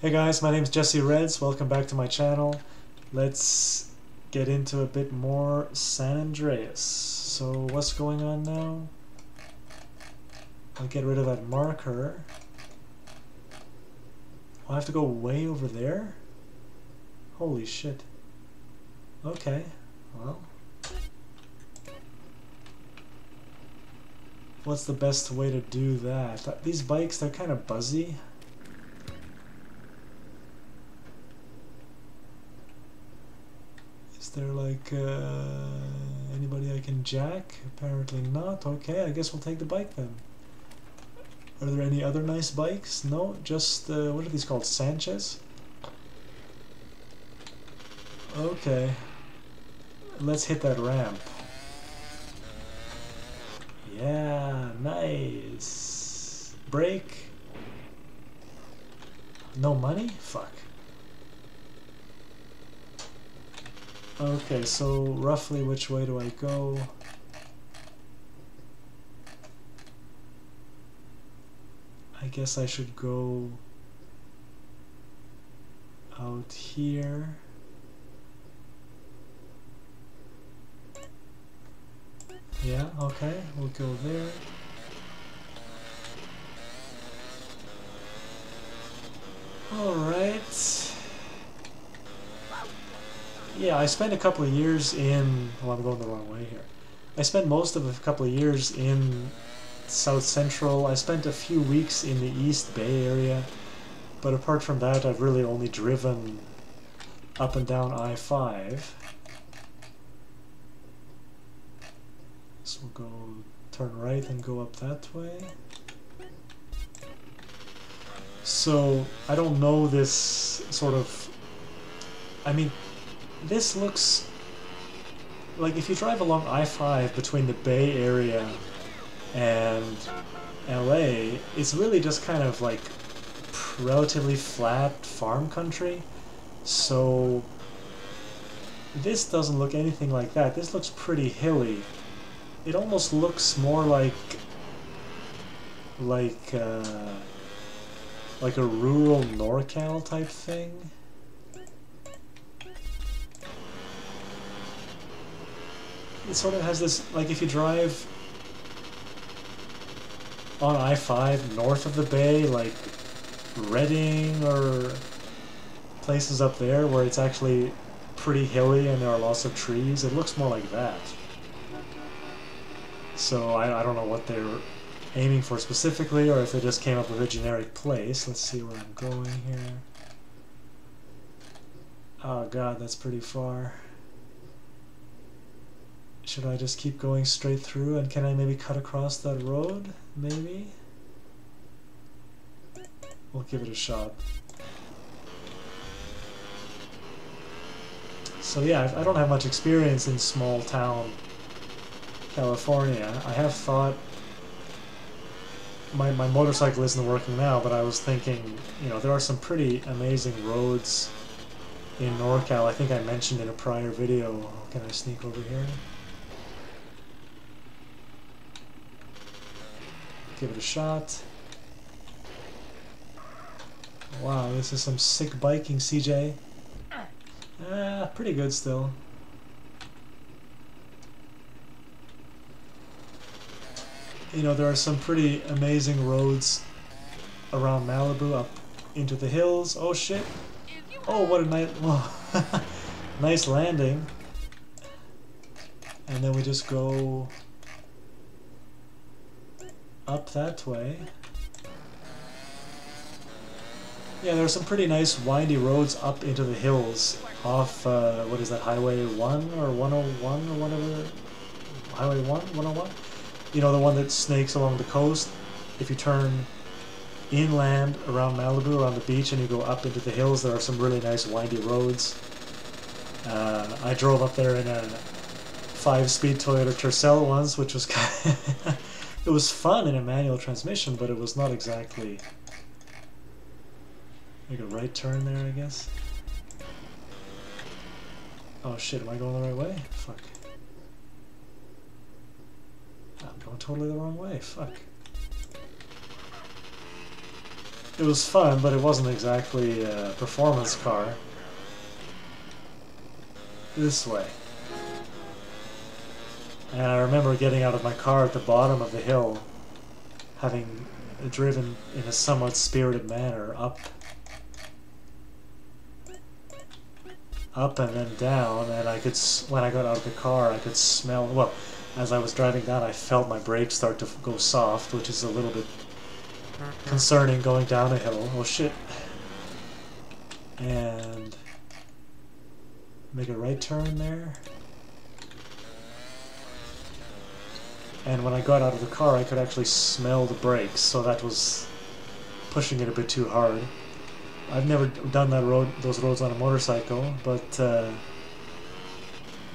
Hey guys, my name is Jesse Reds. Welcome back to my channel. Let's get into a bit more San Andreas. So what's going on now? I'll get rid of that marker. I have to go way over there? Holy shit. Okay, well. What's the best way to do that? These bikes, they're kind of buzzy. There like uh, anybody I can jack? Apparently not. Okay, I guess we'll take the bike then. Are there any other nice bikes? No, just, uh, what are these called? Sanchez? Okay. Let's hit that ramp. Yeah, nice. Brake. No money? Fuck. Okay, so roughly which way do I go? I guess I should go out here. Yeah, okay, we'll go there. Alright. Yeah, I spent a couple of years in... Well, I'm going the wrong way here. I spent most of a couple of years in South Central. I spent a few weeks in the East Bay area. But apart from that, I've really only driven up and down I-5. So we'll go turn right and go up that way. So I don't know this sort of. I mean, this looks like if you drive along I-5 between the Bay Area and LA, it's really just kind of like relatively flat farm country. So this doesn't look anything like that. This looks pretty hilly it almost looks more like like uh, like a rural NorCal type thing. It sort of has this like if you drive on I-5 north of the bay, like Redding or places up there where it's actually pretty hilly and there are lots of trees, it looks more like that. So I, I don't know what they're aiming for specifically, or if they just came up with a generic place. Let's see where I'm going here. Oh god, that's pretty far. Should I just keep going straight through, and can I maybe cut across that road? Maybe? We'll give it a shot. So yeah, I don't have much experience in small town California. I have thought my, my motorcycle isn't working now, but I was thinking, you know, there are some pretty amazing roads in NorCal. I think I mentioned in a prior video. Can I sneak over here? Give it a shot. Wow, this is some sick biking, CJ. Ah, pretty good still. you know, there are some pretty amazing roads around Malibu up into the hills. Oh shit! Oh, what a nice, nice landing. And then we just go up that way. Yeah, there are some pretty nice windy roads up into the hills off, uh, what is that, Highway 1 or 101 or whatever? Highway 1? 101? you know, the one that snakes along the coast. If you turn inland around Malibu, around the beach, and you go up into the hills, there are some really nice windy roads. Uh, I drove up there in a five-speed Toyota Tercel once, which was kind of it was fun in a manual transmission, but it was not exactly make a right turn there, I guess. Oh shit, am I going the right way? Fuck. I'm going totally the wrong way. Fuck. it was fun, but it wasn't exactly a performance car. This way. And I remember getting out of my car at the bottom of the hill, having driven in a somewhat spirited manner up up and then down, and I could, when I got out of the car, I could smell, well, as I was driving down, I felt my brakes start to go soft, which is a little bit concerning going down a hill. Oh shit. And make a right turn there. And when I got out of the car, I could actually smell the brakes, so that was pushing it a bit too hard. I've never done that road, those roads on a motorcycle, but uh,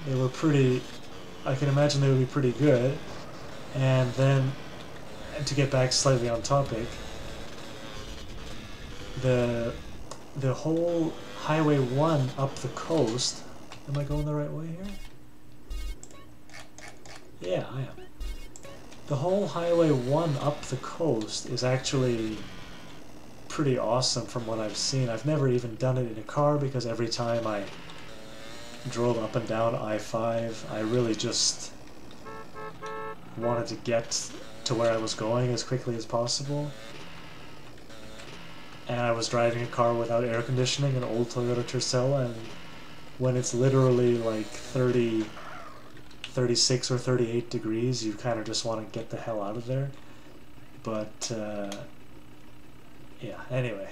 they were pretty. I can imagine they would be pretty good. And then, to get back slightly on topic, the the whole Highway One up the coast. Am I going the right way here? Yeah, I am. The whole Highway 1 up the coast is actually pretty awesome from what I've seen. I've never even done it in a car because every time I drove up and down I-5, I really just wanted to get to where I was going as quickly as possible. And I was driving a car without air conditioning, an old Toyota Tercel, and when it's literally like 30, 36 or 38 degrees, you kind of just want to get the hell out of there. But, uh, yeah, anyway.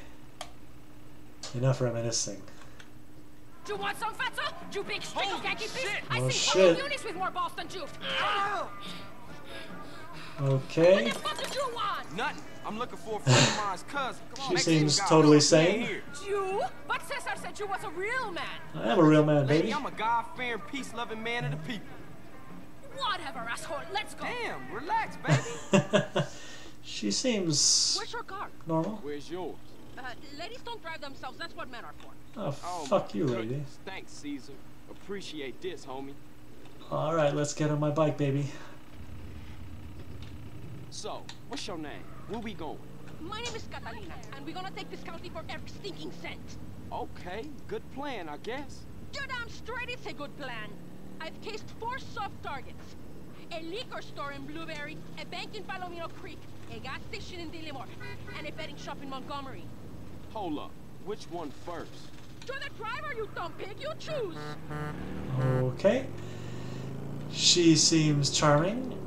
Enough reminiscing. Do you want some fatso? You big streak of Yankee fish? I Oh, see shit. whole units with more balls than you. What Okay. the fuck did you want? Nothing. I'm looking for a friend of mine's cousin. Come on, She seems totally sane. You? But Cesar said you was a real man. I am a real man, Lady, baby. I'm a God-fearing, peace-loving man of the people. Whatever, asshole. Let's go. Damn, relax, baby. she seems Where's your car? normal. Where's yours? Uh, ladies don't drive themselves. That's what men are for. Oh, Oh, fuck my you, goodness. lady. Thanks, Cesar. Appreciate this, homie. Alright, let's get on my bike, baby. So, what's your name? Where we going? My name is Catalina, and we're gonna take this county for every stinking cent. Okay, good plan, I guess. You're damn straight it's a good plan. I've cased four soft targets. A liquor store in Blueberry, a bank in Palomino Creek, a gas station in Dillimore, and a betting shop in Montgomery. Hold up. Which one first? You're the driver, you dumb pig. You choose. Okay. She seems charming.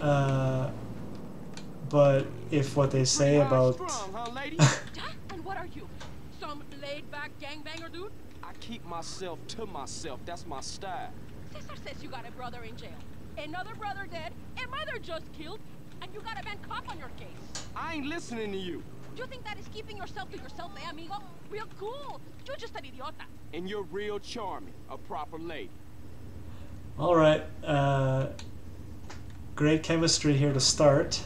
Uh, but if what they say Pretty about. strung, huh, lady? Huh? And what are you? Some laid-back gangbanger dude? I keep myself to myself. That's my style. Cesar says you got a brother in jail, another brother dead, a mother just killed, and you got a bad cop on your case. I ain't listening to you. You think that is keeping yourself to yourself, eh, amigo? Real cool. You're just an idiota. And you're real charming. A proper lady. Alright. Uh, great chemistry here to start.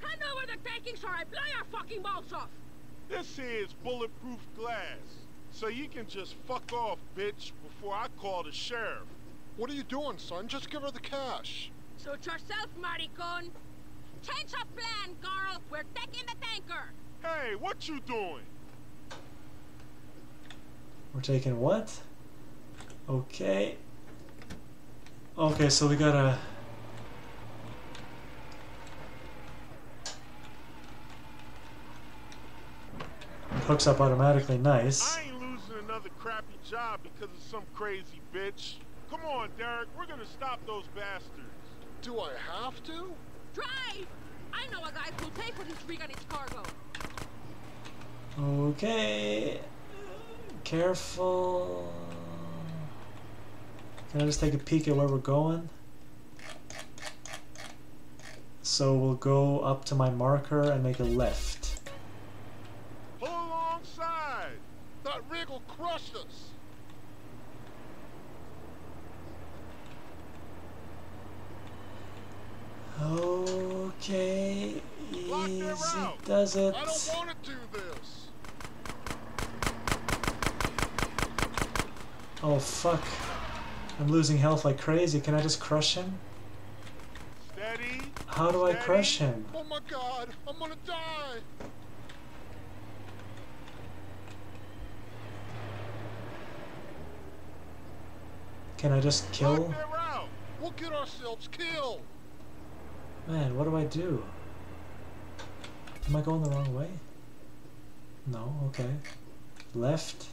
Hand over the takings or I blow your fucking balls off. This is bulletproof glass. So you can just fuck off, bitch, before I call the sheriff. What are you doing, son? Just give her the cash. Suit yourself, maricon. Change of plan, Carl. We're taking the tanker. Hey, what you doing? We're taking what? Okay. Okay, so we gotta. It hooks up automatically, nice. I ain't losing another crappy job because of some crazy bitch. Come on, Derek, we're gonna stop those bastards. Do I have to? Drive! I know a guy who'll pay for this rig and its cargo. Okay. Careful. Can I just take a peek at where we're going? So we'll go up to my marker and make a left. losing health like crazy. Can I just crush him? Steady. How do Steady. I crush him? Oh my god, I'm gonna die! Can I just kill? We'll get ourselves killed! Man, what do I do? Am I going the wrong way? No, okay. Left.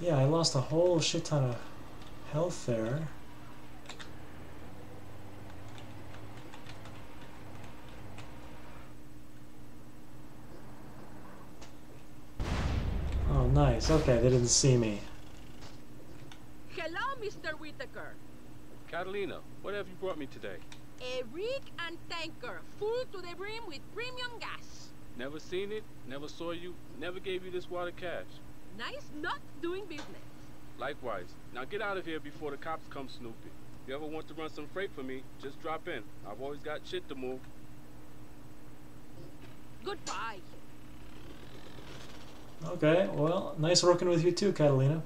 Yeah, I lost a whole shit ton of health there. Oh, nice. Okay, they didn't see me. Hello, Mr. Whitaker. Catalina, what have you brought me today? A rig and tanker, full to the brim with premium gas. Never seen it, never saw you, never gave you this water cash. Nice not doing business. Likewise. Now get out of here before the cops come snooping. If you ever want to run some freight for me, just drop in. I've always got shit to move. Goodbye. Okay, well, nice working with you too, Catalina.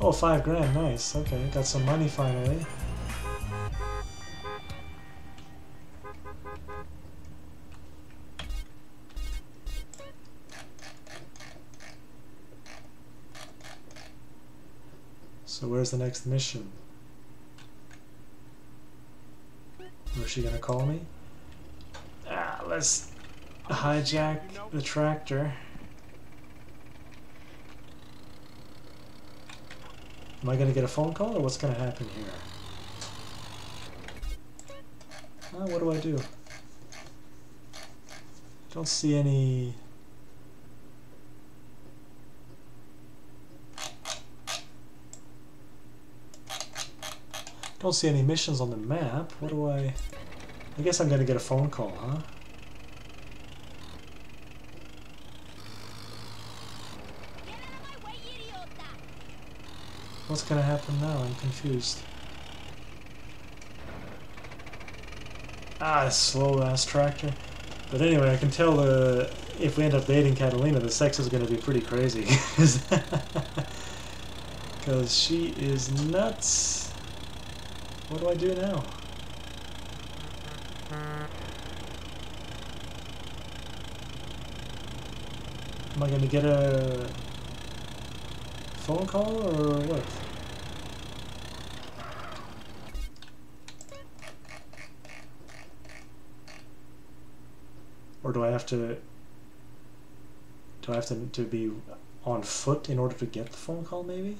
Oh, five grand, nice. Okay, got some money finally. Where's the next mission? Is she gonna call me? Ah, let's hijack the tractor. Am I gonna get a phone call or what's gonna happen here? Ah, what do I do? Don't see any. Don't see any missions on the map. What do I? I guess I'm gonna get a phone call, huh? What's gonna happen now? I'm confused. Ah, slow ass tractor. But anyway, I can tell uh, if we end up dating Catalina, the sex is gonna be pretty crazy. Because she is nuts. What do I do now? Am I gonna get a phone call or what? Or do I have to do I have to, to be on foot in order to get the phone call maybe?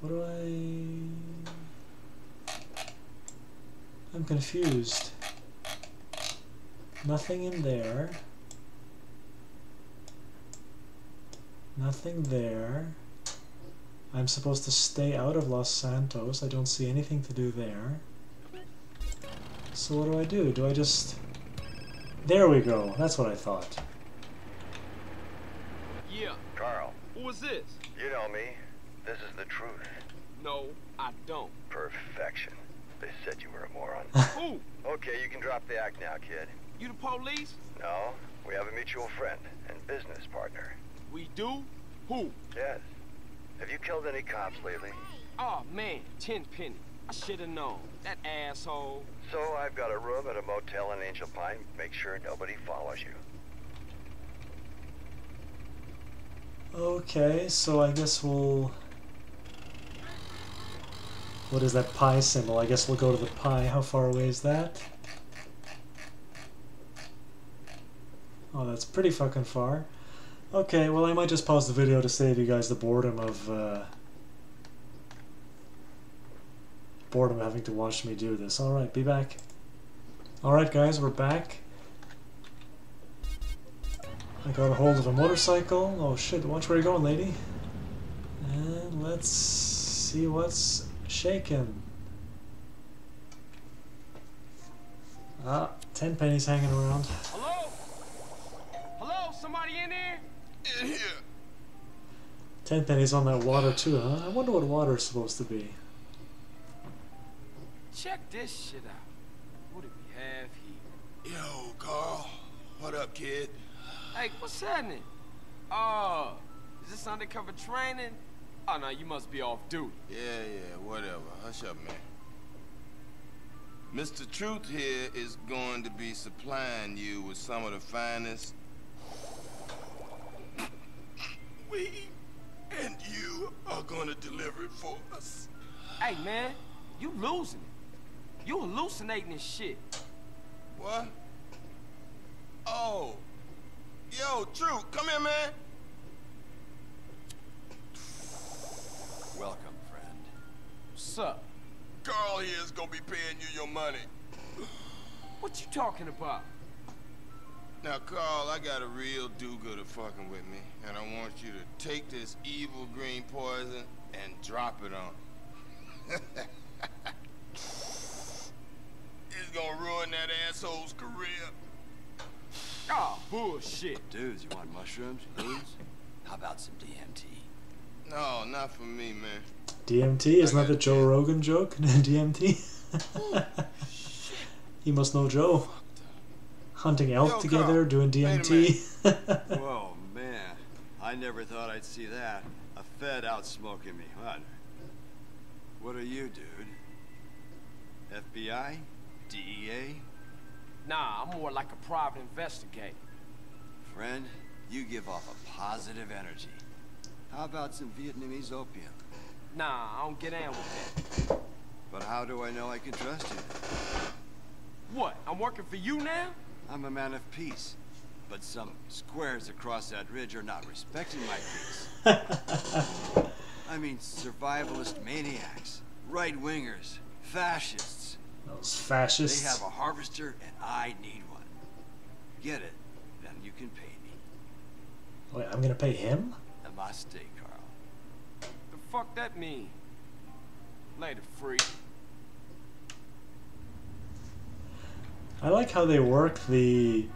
What do I I'm confused. Nothing in there. Nothing there. I'm supposed to stay out of Los Santos. I don't see anything to do there. So what do I do? Do I just... There we go. That's what I thought. Yeah, Carl, who is this? you know me. This is the truth. No, I don't. Perfection. They said you were a moron. Who? okay, you can drop the act now, kid. You the police? No, we have a mutual friend and business partner. We do? Who? Yes. Have you killed any cops lately? Oh man, Tenpenny. I should have known. That asshole. So I've got a room at a motel in Angel Pine. Make sure nobody follows you. Okay, so I guess we'll... What is that pi symbol? I guess we'll go to the pi. How far away is that? Oh, that's pretty fucking far. Okay, well I might just pause the video to save you guys the boredom of, uh... Boredom having to watch me do this. Alright, be back. Alright guys, we're back. I got a hold of a motorcycle. Oh shit, watch where you're going, lady. And let's see what's shaking. Ah, Tenpenny's hanging around. Hello? Hello? Somebody in there? In here. Tenpenny's on that water too, huh? I wonder what water is supposed to be. Check this shit out. What do we have here? Yo, Carl. What up, kid? Hey, what's happening? Oh, is this undercover training? Oh no, you must be off duty. Yeah, yeah, whatever. Hush up, man. Mr. Truth here is going to be supplying you with some of the finest weed, and you are going to deliver it for us. Hey, man, you losing it. You hallucinating this shit. What? Oh. Yo, Truth, come here, man. Welcome, friend. What's up? Carl here is gonna be paying you your money. What you talking about? Now, Carl, I got a real do-gooder fucking with me, and I want you to take this evil green poison and drop it on him. it's gonna ruin that asshole's career. Oh, bullshit. Dudes, you want mushrooms? Booze? How about some DMT? No, not for me, man. DMT? Isn't I that the Joe it. Rogan joke? DMT? you must know Joe. Hunting elk Yo, together, Carl, doing DMT. Whoa, man. I never thought I'd see that. A Fed out smoking me. What? What are you, dude? FBI? DEA? Nah, I'm more like a private investigator. Friend, you give off a positive energy. How about some Vietnamese opium? Nah, I don't get in with that. But how do I know I can trust you? What, I'm working for you now? I'm a man of peace. But some squares across that ridge are not respecting my peace. I mean, survivalist maniacs, right-wingers, fascists. Those fascists. They have a harvester, and I need one. Get it, then you can pay me. Wait, I'm gonna pay him? Namaste, Carl. The fuck that mean? Later, freak. I like how they work the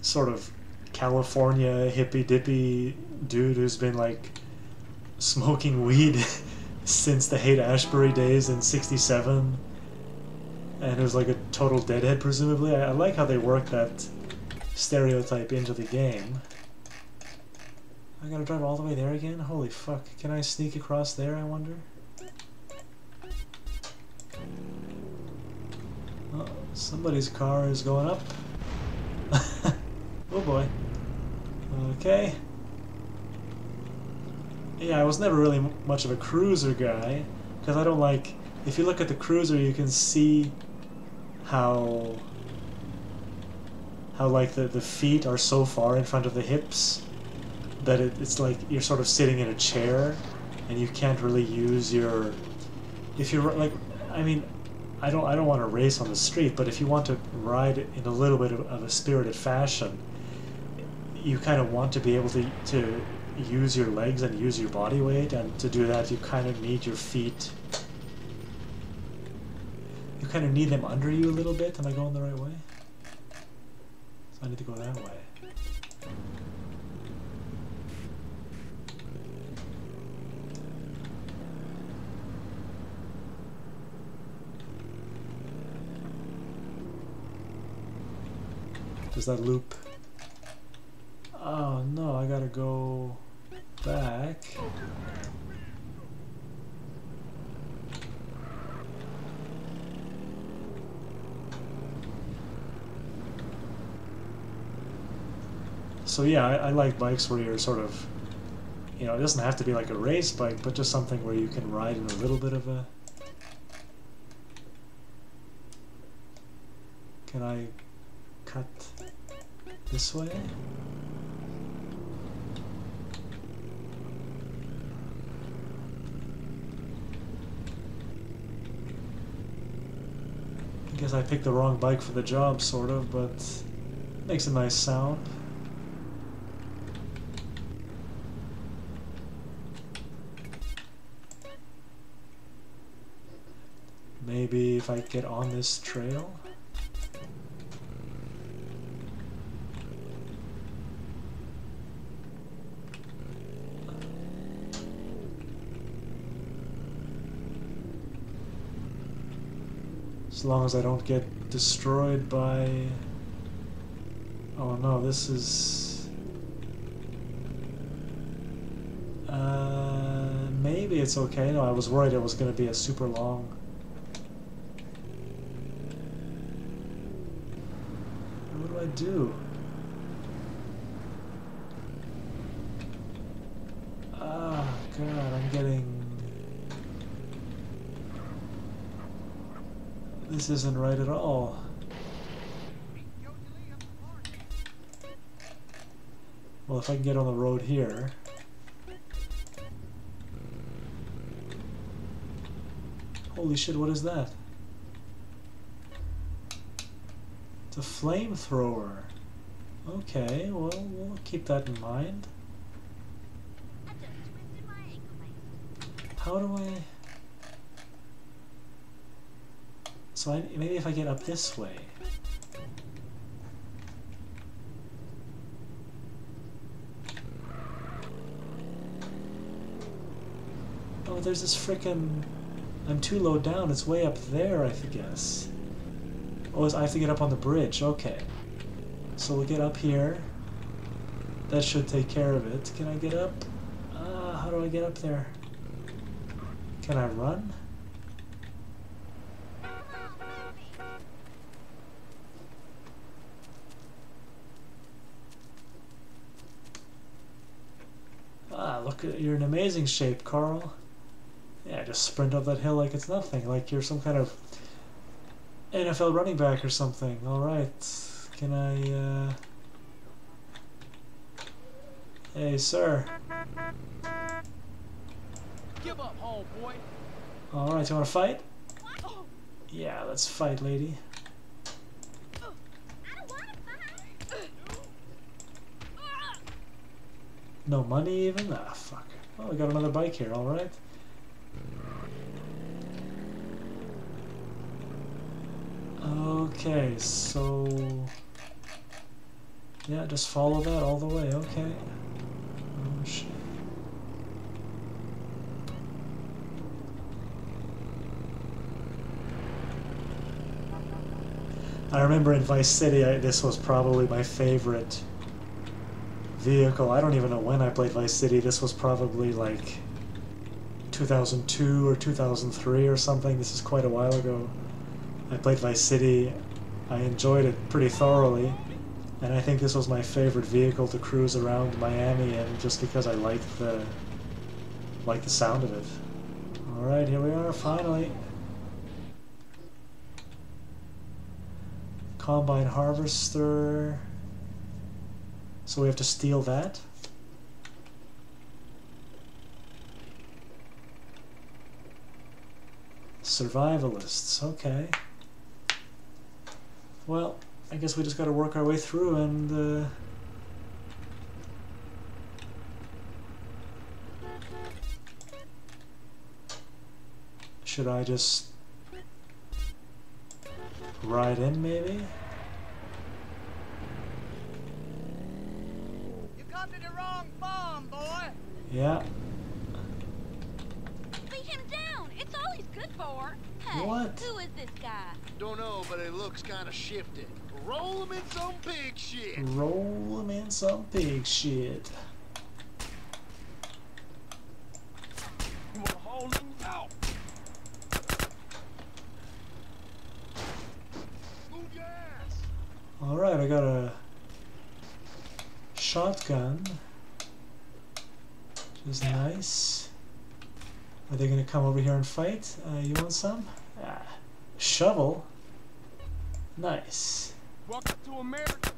sort of California hippy dippy dude who's been like smoking weed since the Haight Ashbury days in '67, and who's like a total deadhead, presumably. I, I like how they work that stereotype into the game. I gotta drive all the way there again? Holy fuck. Can I sneak across there, I wonder? Oh, somebody's car is going up. oh boy. Okay. Yeah, I was never really much of a cruiser guy, because I don't like. If you look at the cruiser, you can see how. How, like, the, the feet are so far in front of the hips that it, it's like you're sort of sitting in a chair and you can't really use your. If you're like. I mean, I don't I don't want to race on the street, but if you want to ride in a little bit of, of a spirited fashion, you kind of want to be able to to use your legs and use your body weight, and to do that, you kind of need your feet. You kind of need them under you a little bit. Am I going the right way? So I need to go that way. Does that loop? Oh no, I gotta go back. So yeah, I, I like bikes where you're sort of, you know, it doesn't have to be like a race bike, but just something where you can ride in a little bit of a. Can I cut this way? I guess I picked the wrong bike for the job, sort of, but makes a nice sound. Maybe if I get on this trail? As long as I don't get destroyed by... Oh no, this is... Uh, maybe it's okay. No, I was worried it was going to be a super long... What do I do? Isn't right at all. Well, if I can get on the road here... Holy shit, what is that? It's a flamethrower. Okay, well, we'll keep that in mind. How do I... So I, maybe if I get up this way. Oh, there's this frickin' I'm too low down. It's way up there, I guess. Oh, I have to get up on the bridge. Okay. So we'll get up here. That should take care of it. Can I get up? Uh, how do I get up there? Can I run? Ah, look, you're in amazing shape, Carl. Yeah, just sprint up that hill like it's nothing, like you're some kind of NFL running back or something. Alright, can I, uh... Hey, sir. Give up, homeboy. Alright, you wanna fight? Yeah, let's fight, lady. No money even? Ah, fuck. Oh, we got another bike here, alright. Okay, so... Yeah, just follow that all the way, okay. Oh, shit. I remember in Vice City, I, this was probably my favorite vehicle. I don't even know when I played Vice City. This was probably like 2002 or 2003 or something. This is quite a while ago. I played Vice City. I enjoyed it pretty thoroughly. And I think this was my favorite vehicle to cruise around Miami in just because I liked the like the sound of it. Alright, here we are, finally. Combine harvester. So we have to steal that. Survivalists, okay. Well, I guess we just gotta work our way through and uh, Should I just ride in maybe? You the wrong farm, boy. Yeah. Beat him down. It's all he's good for. Hey, What? who is this guy? Don't know, but it looks kind of shifted. Roll him in some pig shit. Roll him in some pig shit. You wanna hold him out? Move your ass. Alright, I got a shotgun. Which is nice. Are they gonna come over here and fight? Uh, you want some? Ah, shovel? Nice. Welcome to America.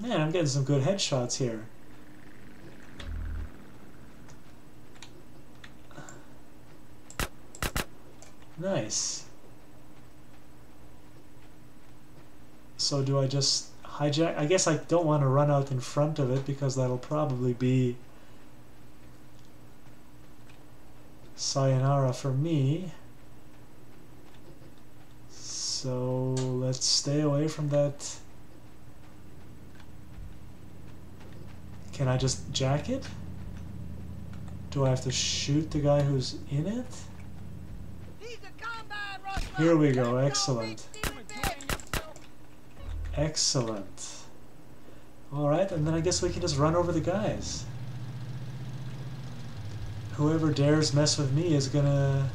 Man, I'm getting some good headshots here. Nice. So do I just hijack? I guess I don't want to run out in front of it because that'll probably be sayonara for me. So let's stay away from that. Can I just jack it? Do I have to shoot the guy who's in it? He's a combine rustler. Here we go, excellent. Excellent. Alright, and then I guess we can just run over the guys. Whoever dares mess with me is gonna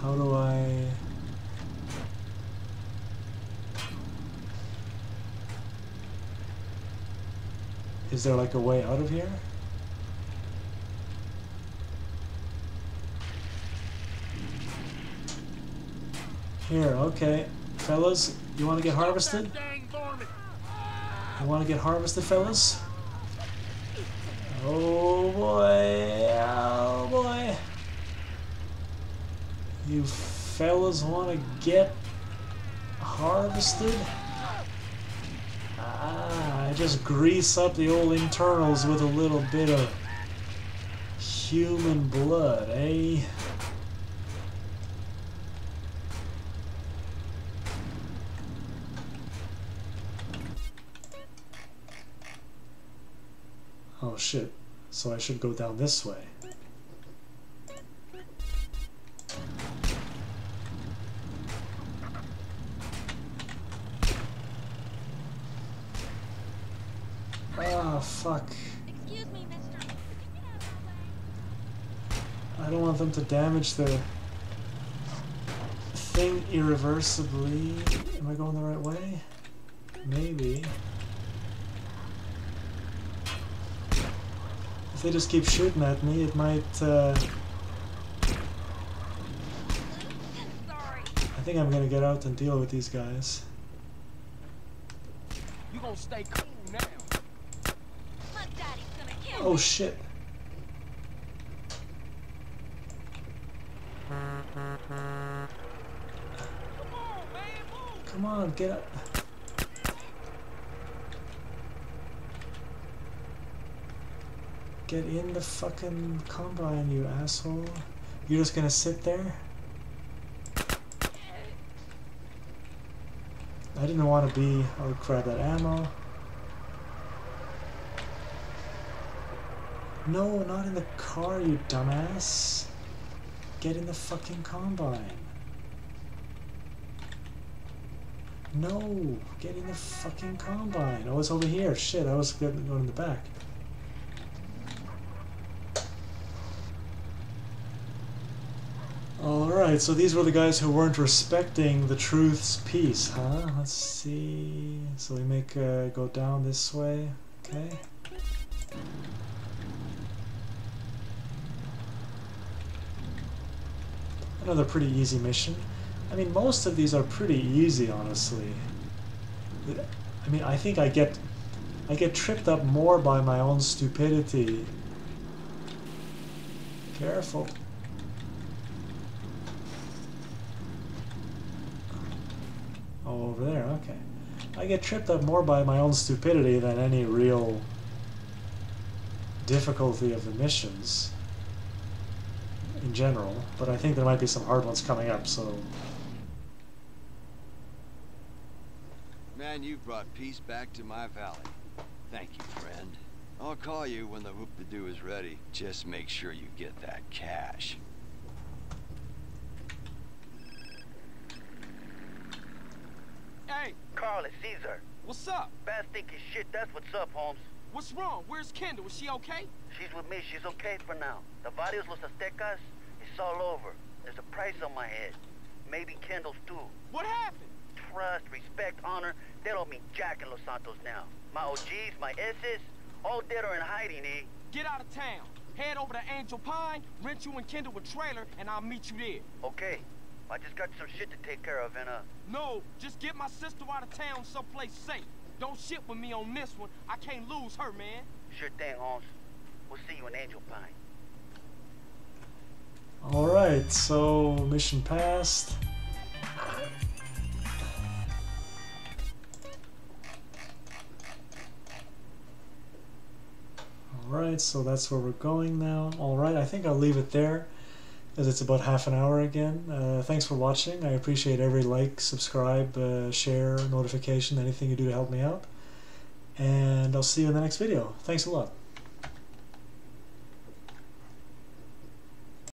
How do I... Is there like a way out of here? Here, okay. Fellas, you want to get harvested? You want to get harvested, fellas? Oh boy, oh boy. You fellas want to get harvested? Ah, I just grease up the old internals with a little bit of human blood, eh? Oh shit, so I should go down this way. Ah, fuck. Excuse me, mister. I don't want them to damage the thing irreversibly. Am I going the right way? Maybe. If they just keep shooting at me, it might, uh... I think I'm gonna get out and deal with these guys. You gonna stay cool now. My daddy's gonna kill Oh shit. Come on, man, move. Come on, get up. Get in the fucking combine, you asshole. You're just gonna sit there? I didn't want to be. I'll grab that ammo. No, not in the car, you dumbass. Get in the fucking combine. No, get in the fucking combine. Oh, it's over here. Shit, I was going in the back. So these were the guys who weren't respecting the truth's peace, huh? Let's see. So we make uh, go down this way. Okay. Another pretty easy mission. I mean, most of these are pretty easy, honestly. I mean, I think I get, I get tripped up more by my own stupidity. Careful. Oh, over there, okay. I get tripped up more by my own stupidity than any real difficulty of the missions in general, but I think there might be some hard ones coming up, so Man, you've brought peace back to my valley. Thank you, friend. I'll call you when the hoop-de-doo is ready. Just make sure you get that cash. Hey, Carl, it's Cesar. what's up? Bad thinking shit, that's what's up, Holmes. What's wrong? Where's Kendl? Is she okay? She's with me, she's okay for now. The Varios Los Aztecas, it's all over. There's a price on my head. Maybe Kendl's too. What happened? Trust, respect, honor, they don't mean jack in Los Santos now. My OGs, my S's, all dead or in hiding, eh? Get out of town. Head over to Angel Pine, rent you and Kendl a trailer, and I'll meet you there. Okay. I just got some shit to take care of and uh No, just get my sister out of town someplace safe. Don't shit with me on this one. I can't lose her, man. sure thing, Holmes. We'll see you in Angel Pine. Alright, so mission passed. Alright, so that's where we're going now. Alright, I think I'll leave it there as it's about half an hour again. Uh, thanks for watching. I appreciate every like, subscribe, uh, share, notification, anything you do to help me out. And I'll see you in the next video. Thanks a lot.